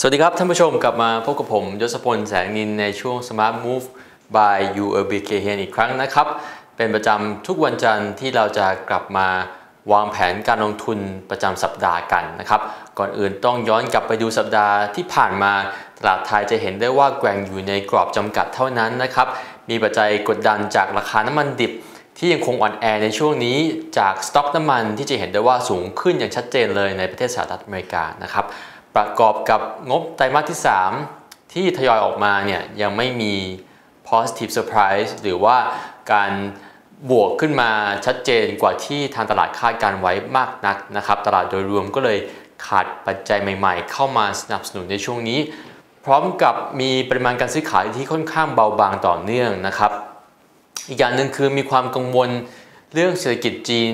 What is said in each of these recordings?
สวัสดีครับท่านผู้ชมกลับมาพบกับผมยศพลแสงนินในช่วง Smart Move by URBK เฮนอีกครั้งนะครับ เป็นประจำทุกวันจันทร์ที่เราจะกลับมาวางแผนการลงทุนประจำสัปดาห์กันนะครับ ก่อนอื่นต้องย้อนกลับไปดูสัปดาห์ที่ผ่านมาตลาดไทยจะเห็นได้ว่าแกว่งอยู่ในกรอบจำกัดเท่านั้นนะครับ มีปัจจัยกดดันจากราคาน้ำมันดิบที่ยังคงอ่อนแอในช่วงนี้จากสต็อกน้ำมันที่จะเห็นได้ว่าสูงขึ้นอย่างชัดเจนเลยในประเทศสหรัฐอเมริกานะครับ ประกอบกับงบไตรมาสที่ 3 ที่ทยอยออกมาเนี่ยยังไม่มี positive surprise หรือว่าการบวกขึ้นมาชัดเจนกว่าที่ทางตลาดคาดการไว้มากนักนะครับ ตลาดโดยรวมก็เลยขาดปัจจัยใหม่ๆ เข้ามาสนับสนุนในช่วงนี้ พร้อมกับมีปริมาณการซื้อขายที่ค่อนข้างเบาบางต่อเนื่องนะครับ อีกอย่างหนึ่งคือมีความกังวลเรื่องเศรษฐกิจจีน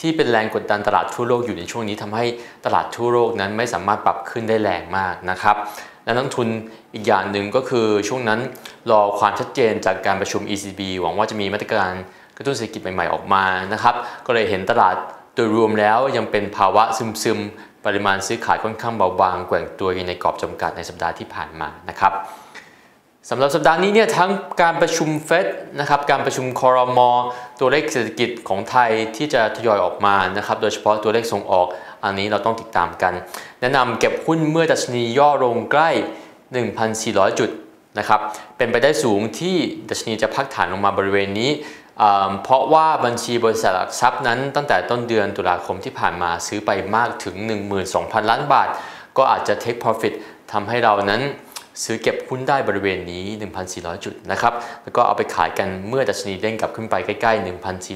ที่เป็นแรงกดดันตลาดทั่วโลกอยู่ในช่วงนี้ทำให้ตลาดทั่วโลกนั้นไม่สามารถปรับขึ้นได้แรงมากนะครับและนักทุนอีกอย่างหนึ่งก็คือช่วงนั้นรอความชัดเจนจากการประชุม ECB หวังว่าจะมีมาตรการกระตุ้นเศรษฐกิจใหม่ๆออกมานะครับก็เลยเห็นตลาดโดยรวมแล้วยังเป็นภาวะซึมๆ ปริมาณซื้อขายค่อนข้างเบาบางแกว่งตัวอยู่ในกรอบจำกัดในสัปดาห์ที่ผ่านมานะครับ สำหรับสัปดาห์นี้เนี่ยทั้งการประชุมเฟดนะครับการประชุมคอรมอตัวเลขเศรษฐกิจของไทยที่จะทยอยออกมานะครับโดยเฉพาะตัวเลขส่งออกอันนี้เราต้องติดตามกัน แนะนำเก็บหุ้นเมื่อดัชนีย่อลงใกล้ 1,400 จุดนะครับเป็นไปได้สูงที่ดัชนีจะพักฐานลงมาบริเวณนี้ เพราะว่าบัญชีบริษัทหลักทรัพย์นั้น ตั้งแต่ต้นเดือนตุลาคมที่ผ่านมาซื้อไปมากถึง 12,000 ล้านบาท ก็อาจจะ take profit ทำให้เรานั้น ซื้อเก็บหุ้นได้บริเวณนี้ 1,400 จุดนะครับ แล้วก็เอาไปขายกันเมื่อดัชนีเด้งกลับขึ้นไปใกล้ ๆ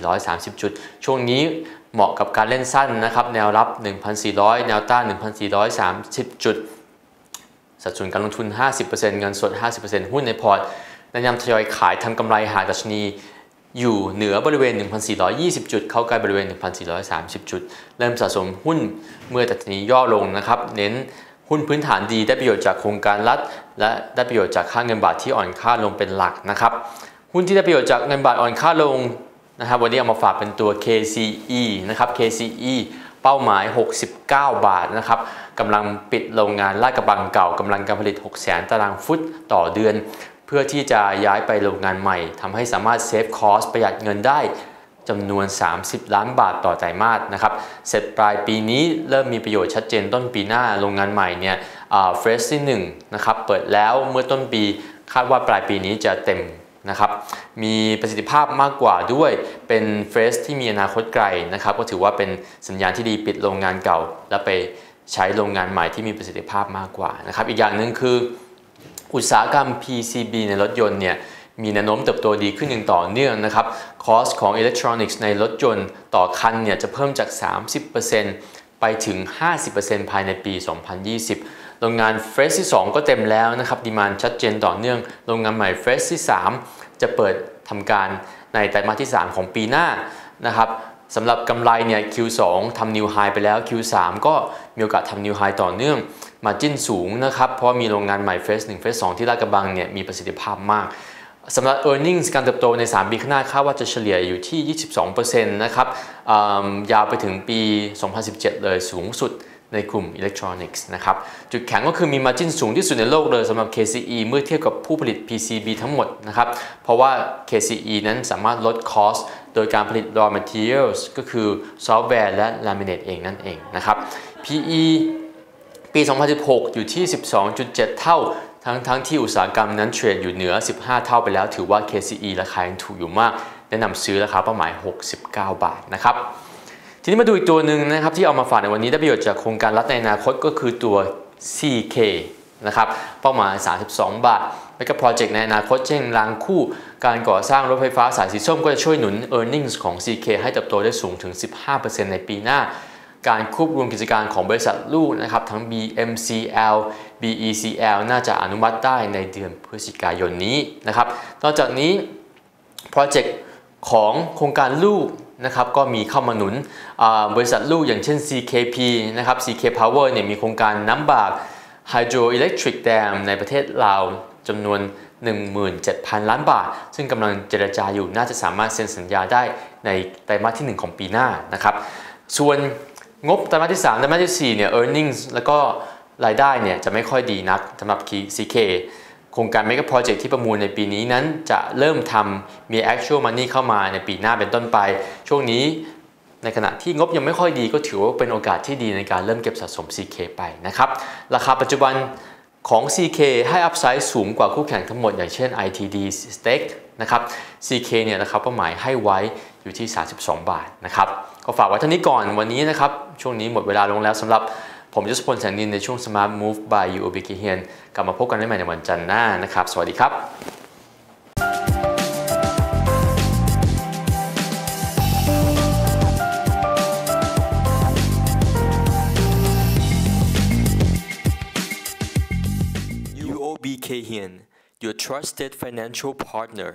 1,430 จุด ช่วงนี้เหมาะกับการเล่นสั้นนะครับ แนวรับ 1,400 แนวต้าน 1,430 จุด สัดส่วนการลงทุน 50%เงินสด 50%หุ้นในพอร์ตแนะนำทยอยขายทำกำไรหากดัชนีอยู่เหนือบริเวณ 1,420 จุด เข้าใกล้บริเวณ 1,430 จุด เริ่มสะสมหุ้นเมื่อดัชนีย่อลงนะครับ เน้น หุ้นพื้นฐานดีได้ประโยชน์จากโครงการรัฐ และได้ประโยชน์จากค่าเงินบาทที่อ่อนค่าลงเป็นหลักนะครับ หุ้นที่ได้ประโยชน์จากเงินบาทอ่อนค่าลงนะครับวันนี้เอามาฝากเป็นตัว KCE นะครับ KCE เป้าหมาย 69 บาทนะครับกำลังปิดโรงงานลาดกระบังเก่ากำลังการผลิต 6 0 0 0 0ตารางฟุตต่อเดือน เพื่อที่จะย้ายไปโรงงานใหม่ทำให้สามารถเซฟคอสประหยัดเงินได้ จำนวน 30 ล้านบาทต่อไตรมาสนะครับ เสร็จปลายปีนี้เริ่มมีประโยชน์ชัดเจนต้นปีหน้าโรงงานใหม่เนี่ยเฟรชที่1นะครับเปิดแล้วเมื่อต้นปีคาดว่าปลายปีนี้จะเต็มนะครับ มีประสิทธิภาพมากกว่าด้วย เป็นเฟรชที่มีอนาคตไกลนะครับ ก็ถือว่าเป็นสัญญาณที่ดีปิดโรงงานเก่า แล้วไปใช้โรงงานใหม่ที่มีประสิทธิภาพมากกว่านะครับ อีกอย่างหนึ่งคืออุตสาหกรรม PCB ในรถยนต์เนี่ย มีแนวโน้มเติบโตดีขึ้นอย่างต่อเนื่องนะครับ cost ของอิเล็กทรอนิกส์ในรถยนต์ต่อคันเนี่ยจะเพิ่มจาก 30%ไปถึง 50%ภายในปี 2020 โรงงานเฟสที่ 2 ก็เต็มแล้วนะครับ demand ชัดเจนต่อเนื่อง โรงงานใหม่เฟสที่ 3 จะเปิดทำการในไตรมาสที่ 3 ของปีหน้านะครับสำหรับกำไรเนี่ย Q2 ทำ new high ไปแล้ว Q3 ก็มีโอกาสทำ new high ต่อเนื่อง margin สูงนะครับ เพราะมีโรงงานใหม่เฟส1เฟส2ที่ลาดกระบังเนี่ยมีประสิทธิภาพมาก สำหรับ e a r n i n g การเติบโตใน 3 ปีข้างหน้าคาดว่าจะเฉลี่ยอยู่ที่ 22%นะครับยาวไปถึงปี 2017 เลยสูงสุดในกลุ่มอิเล็กทรอนิกส์นะครับจุดแข็งก็คือมี margin สูงที่สุดในโลกเลยสำหรับ KCE เมื่อเทียบกับผู้ผลิต PCB ทั้งหมดนะครับเพราะว่า KCE นั้นสามารถลด cost โดยการผลิต raw materials ก็คือซอฟต์แวร์และ laminate เองนั่นเองนะครับ PE ปี 2016 อยู่ที่ 12.7 เท่า ทั้งทั้งที่อุตสาหกรรมนั้นเทรดอยู่เหนือ 15 เท่าไปแล้ว ถือว่า KCE ราคายังถูกอยู่มาก แนะนำซื้อราคาเป้าหมาย 69 บาทนะครับ ทีนี้มาดูอีกตัวหนึ่งนะครับที่เอามาฝากในวันนี้ได้ประโยชน์จากโครงการรัฐในอนาคตก็คือตัว CK นะครับเป้าหมาย 32 บาท แล้วก็โปรเจกต์ในอนาคตเช่นรางคู่ การก่อสร้างรถไฟฟ้าสายสีส้มก็จะช่วยหนุน e a r n i n g ของ CK ให้เติบโตได้สูงถึง 15%ในปีหน้า การควบรวมกิจการของบริษัทลูกนะครับทั้ง BMCL BECL น่าจะอนุมัติได้ในเดือนพฤศจิกายนนี้นะครับ นอกจากนี้โปรเจกต์ของโครงการลูกนะครับก็มีเข้ามาหนุนบริษัทลูกอย่างเช่น CKP นะครับ CK Power เนี่ยมีโครงการน้ำบาก Hydroelectric Dam ในประเทศลาวจำนวน 17,000 ล้านบาท ซึ่งกำลังเจรจาอยู่น่าจะสามารถเซ็นสัญญาได้ในไตรมาสที่ 1 ของปีหน้านะครับ ส่วนงบไตรมาสที่ 3 ไตรมาสที่ 4 เนี่ย earnings แล้วก็ รายได้เนี่ยจะไม่ค่อยดีนักสำหรับ CK โครงการ Mega Project ที่ประมูลในปีนี้นั้นจะเริ่มทำมี actual money เข้ามาในปีหน้าเป็นต้นไป ช่วงนี้ในขณะที่งบยังไม่ค่อยดีก็ถือว่าเป็นโอกาสที่ดีในการเริ่มเก็บสะสม CK ไปนะครับ ราคาปัจจุบันของ CK ให้อัพไซด์สูงกว่าคู่แข่งทั้งหมดอย่างเช่น ITD Stake นะครับ CK เนี่ยนะครับเป้าหมายให้ไว้อยู่ที่ 32 บาทนะครับ ก็ฝากไว้เท่านี้ก่อนวันนี้นะครับ ช่วงนี้หมดเวลาลงแล้วสำหรับ ผมยศพลแสงนินในช่วง Smart Move by UOB k h i a n กลับมาพบกันได้ใหม่ในวันจันทร์หน้านะครับ สวัสดีครับ UOB k h i n your trusted financial partner.